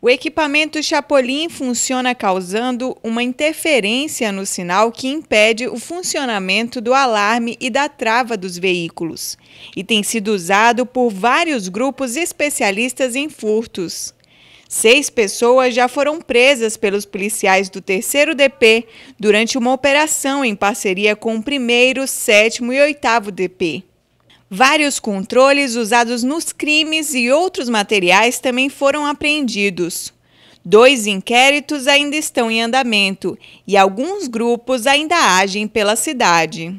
O equipamento Chapolin funciona causando uma interferência no sinal que impede o funcionamento do alarme e da trava dos veículos e tem sido usado por vários grupos especialistas em furtos. Seis pessoas já foram presas pelos policiais do terceiro DP durante uma operação em parceria com o primeiro, sétimo e oitavo DP. Vários controles usados nos crimes e outros materiais também foram apreendidos. Dois inquéritos ainda estão em andamento e alguns grupos ainda agem pela cidade.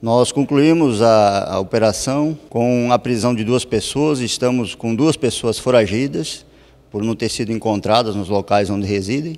Nós concluímos a, a, operação com a prisão de duas pessoas, estamos com duas pessoas foragidas por não ter sido encontradas nos locais onde residem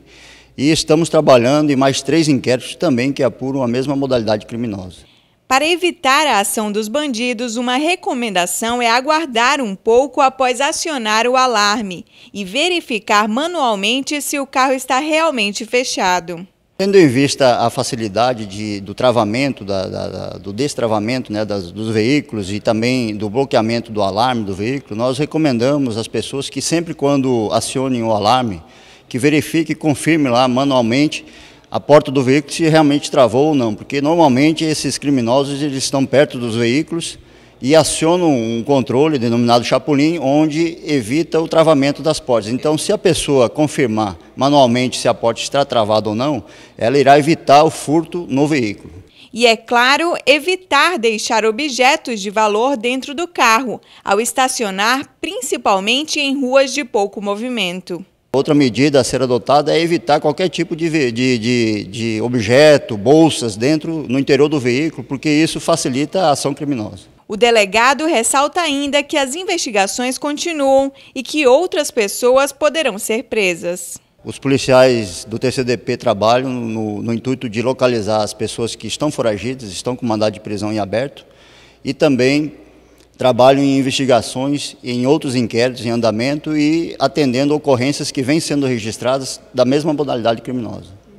e estamos trabalhando em mais três inquéritos também que apuram a mesma modalidade criminosa. Para evitar a ação dos bandidos, uma recomendação é aguardar um pouco após acionar o alarme e verificar manualmente se o carro está realmente fechado. Tendo em vista a facilidade de, do travamento, da, da, do destravamento né, das, dos veículos e também do bloqueamento do alarme do veículo, nós recomendamos às pessoas que sempre quando acionem o alarme, que verifique e confirme lá manualmente a porta do veículo se realmente travou ou não, porque normalmente esses criminosos eles estão perto dos veículos e acionam um controle denominado chapulim, onde evita o travamento das portas. Então, se a pessoa confirmar manualmente se a porta está travada ou não, ela irá evitar o furto no veículo. E é claro, evitar deixar objetos de valor dentro do carro, ao estacionar principalmente em ruas de pouco movimento. Outra medida a ser adotada é evitar qualquer tipo de, de, de, de, objeto, bolsas dentro, no interior do veículo, porque isso facilita a ação criminosa. O delegado ressalta ainda que as investigações continuam e que outras pessoas poderão ser presas. Os policiais do TCDP trabalham no, no intuito de localizar as pessoas que estão foragidas, estão com mandado de prisão em aberto, e também trabalham em investigações, em outros inquéritos em andamento e atendendo ocorrências que vêm sendo registradas da mesma modalidade criminosa.